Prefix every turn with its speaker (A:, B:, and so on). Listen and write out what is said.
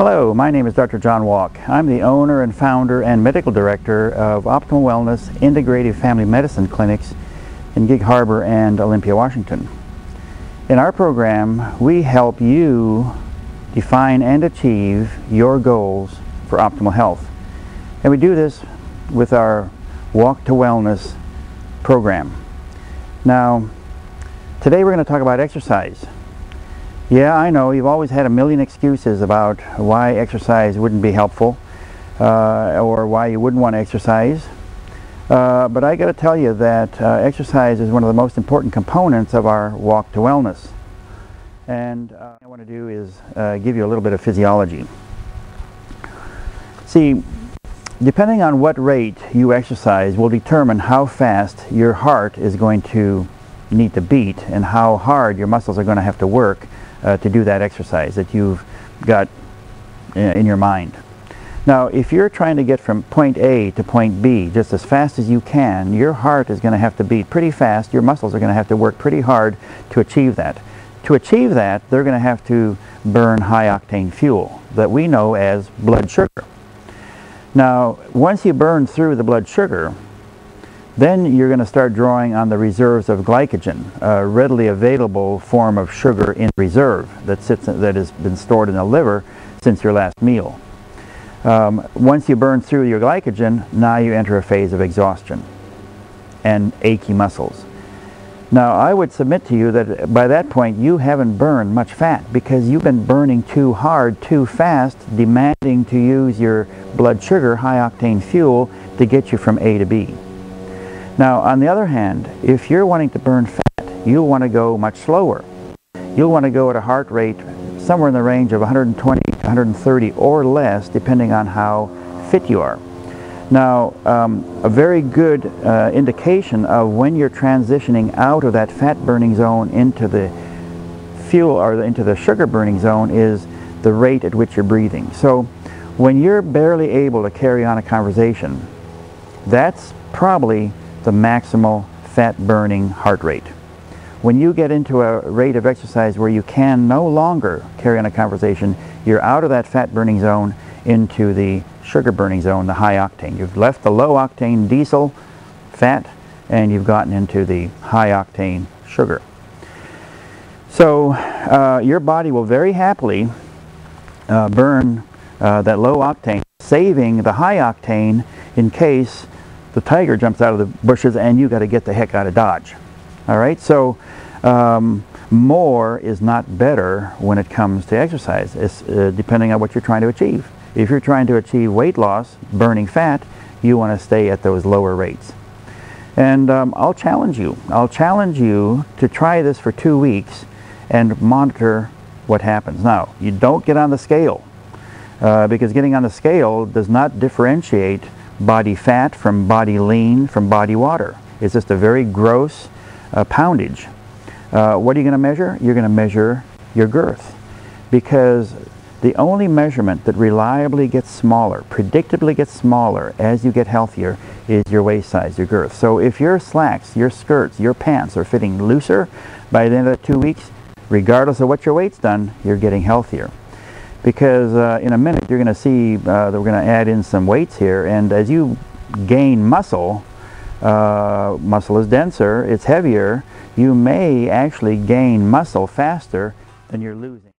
A: Hello, my name is Dr. John Walck. I'm the owner and founder and medical director of Optimal Wellness Integrative Family Medicine Clinics in Gig Harbor and Olympia, Washington. In our program, we help you define and achieve your goals for optimal health. And we do this with our Walk to Wellness program. Now, today we're going to talk about exercise. Yeah, I know, you've always had a million excuses about why exercise wouldn't be helpful uh, or why you wouldn't want to exercise. Uh, but I got to tell you that uh, exercise is one of the most important components of our walk to wellness. And uh, what I want to do is uh, give you a little bit of physiology. See, depending on what rate you exercise will determine how fast your heart is going to need to beat and how hard your muscles are going to have to work uh, to do that exercise that you've got in your mind. Now, if you're trying to get from point A to point B just as fast as you can, your heart is going to have to beat pretty fast. Your muscles are going to have to work pretty hard to achieve that. To achieve that, they're going to have to burn high-octane fuel that we know as blood sugar. Now, once you burn through the blood sugar, then you're going to start drawing on the reserves of glycogen, a readily available form of sugar in reserve that, sits, that has been stored in the liver since your last meal. Um, once you burn through your glycogen, now you enter a phase of exhaustion and achy muscles. Now I would submit to you that by that point you haven't burned much fat because you've been burning too hard, too fast, demanding to use your blood sugar, high octane fuel, to get you from A to B. Now, on the other hand, if you're wanting to burn fat, you'll want to go much slower. You'll want to go at a heart rate somewhere in the range of 120 to 130 or less, depending on how fit you are. Now, um, a very good uh, indication of when you're transitioning out of that fat burning zone into the fuel or into the sugar burning zone is the rate at which you're breathing. So when you're barely able to carry on a conversation, that's probably the maximal fat burning heart rate. When you get into a rate of exercise where you can no longer carry on a conversation, you're out of that fat burning zone into the sugar burning zone, the high octane. You've left the low octane diesel fat and you've gotten into the high octane sugar. So uh, your body will very happily uh, burn uh, that low octane, saving the high octane in case the tiger jumps out of the bushes and you got to get the heck out of Dodge. All right, so um, more is not better when it comes to exercise, it's, uh, depending on what you're trying to achieve. If you're trying to achieve weight loss, burning fat, you want to stay at those lower rates. And um, I'll challenge you. I'll challenge you to try this for two weeks and monitor what happens. Now, you don't get on the scale uh, because getting on the scale does not differentiate body fat from body lean from body water. It's just a very gross uh, poundage. Uh, what are you going to measure? You're going to measure your girth because the only measurement that reliably gets smaller, predictably gets smaller as you get healthier is your waist size, your girth. So if your slacks, your skirts, your pants are fitting looser by the end of the two weeks, regardless of what your weight's done, you're getting healthier because uh, in a minute you're going to see uh, that we're going to add in some weights here and as you gain muscle uh, muscle is denser it's heavier you may actually gain muscle faster than you're losing